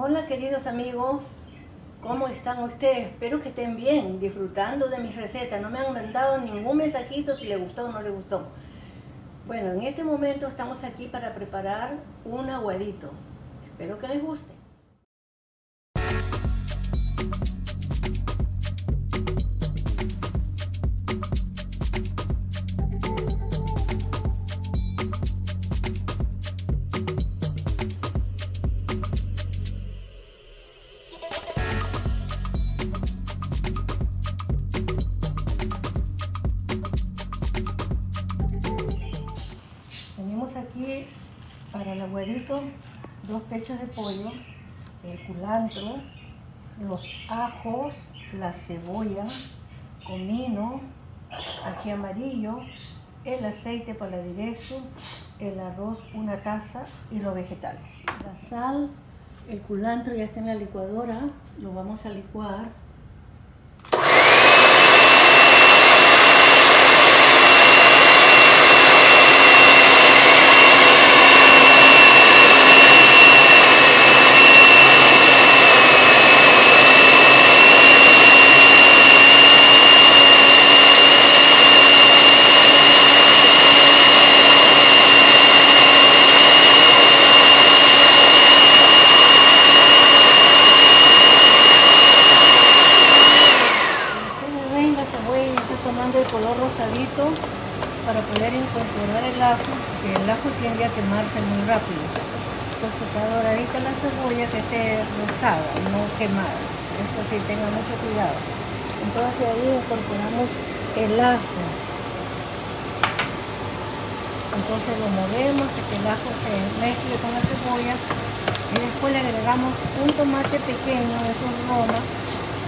Hola queridos amigos, ¿cómo están ustedes? Espero que estén bien, disfrutando de mis recetas. No me han mandado ningún mensajito si les gustó o no les gustó. Bueno, en este momento estamos aquí para preparar un aguadito. Espero que les guste. El aguadito dos pechos de pollo, el culantro, los ajos, la cebolla, comino, ají amarillo, el aceite para el aderezo, el arroz, una taza y los vegetales. La sal, el culantro ya está en la licuadora, lo vamos a licuar. Como ven, la cebolla ya está tomando el color para poder incorporar el ajo, que el ajo tiende a quemarse muy rápido. Entonces está doradita la cebolla que esté rosada, no quemada. Eso sí, tenga mucho cuidado. Entonces ahí incorporamos el ajo. Entonces lo movemos, hasta que el ajo se mezcle con la cebolla y después le agregamos un tomate pequeño, eso es roma,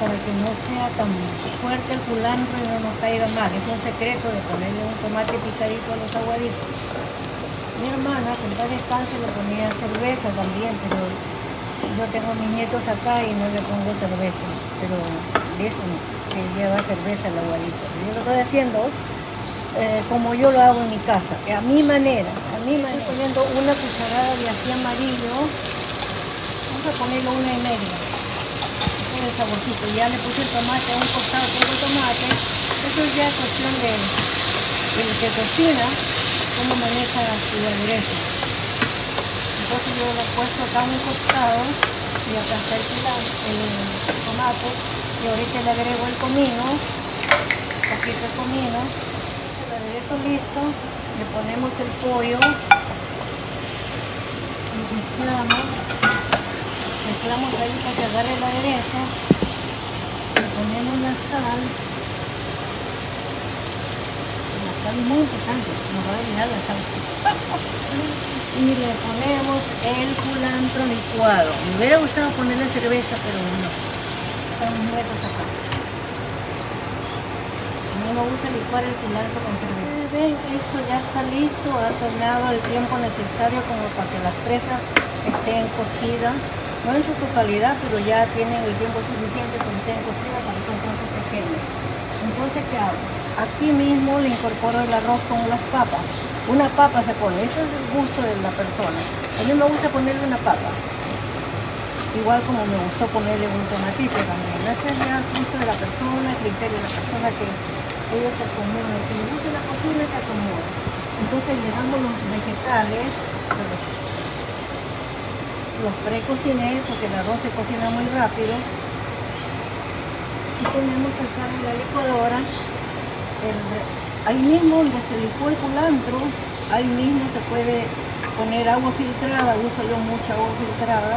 para que no sea tan fuerte el culantro y no nos caiga mal. Es un secreto de ponerle un tomate picadito a los aguaditos. Mi hermana, con tal descanso, le ponía cerveza también, pero yo tengo mis nietos acá y no le pongo cerveza. Pero de eso que lleva cerveza el aguadito. Yo lo estoy haciendo eh, como yo lo hago en mi casa, a mi manera, a mi manera. Estoy poniendo una cucharada de ají amarillo, vamos a ponerlo una y media el saborcito. Ya le puse el tomate a un costado el tomate. Eso ya es cuestión de, que cocina, cómo maneja su aderezo. Entonces yo lo he puesto acá a un costado y acá está el, el tomate. Y ahorita le agrego el comino, un poquito de comino. El aderezo listo, le ponemos el pollo, y mezclamos mezclamos ahí para que agarre el aderezo, le ponemos la sal, la sal es muy importante, nos va la sal, y le ponemos el culantro licuado. Me hubiera gustado ponerle cerveza, pero no, estamos muertos acá. Mí me gusta licuar el culantro con cerveza. Ven, esto ya está listo, ha tomado el tiempo necesario como para que las presas estén cocidas no en su totalidad, pero ya tienen el tiempo suficiente para que estén cocidas porque son trozos pequeños. Entonces, ¿qué hago? Aquí mismo le incorporo el arroz con las papas. Una papa se pone, ese es el gusto de la persona. A mí me gusta ponerle una papa. Igual como me gustó ponerle un tomatito también. Ese es el gusto de la persona, el criterio de la persona que ellos se acomodan. El que gusta la cocina se acomoda. Entonces le damos los vegetales, los precociné porque el arroz se cocina muy rápido. Y tenemos acá en la licuadora ahí mismo donde se licuó el culantro ahí mismo se puede poner agua filtrada uso yo mucha agua filtrada.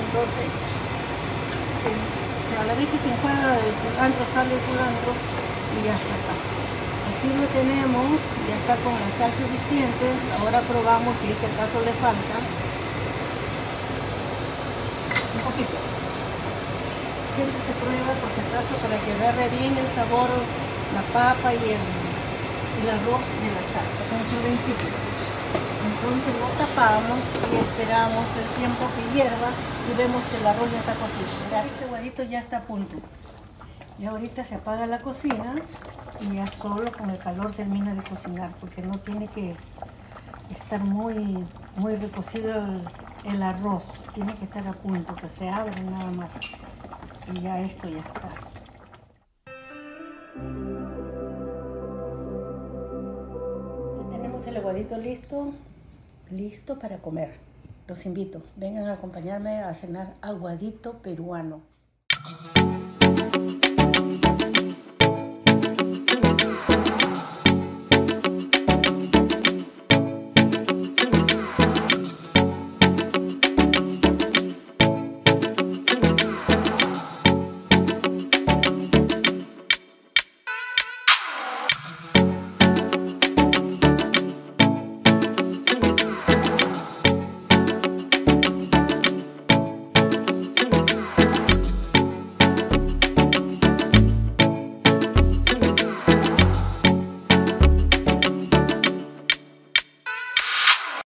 Entonces se- a la vez que se enjuaga el culantro sale el culantro y ya está acá. Aquí lo tenemos ya está con la sal suficiente ahora probamos si este caso le falta un poquito. Siempre se prueba por si acaso para que agarre bien el sabor, la papa y el, arroz de la sal, con su principio. Entonces lo tapamos y esperamos el tiempo que hierva y vemos el arroz ya está cocido. Este guadito ya está a punto. Y ahorita se apaga la cocina y ya solo con el calor termina de cocinar porque no tiene que estar muy, muy recocido el, el arroz. Tiene que estar a punto, que se abre nada más. Y ya esto ya está. Tenemos el aguadito listo, listo para comer. Los invito, vengan a acompañarme a cenar aguadito peruano.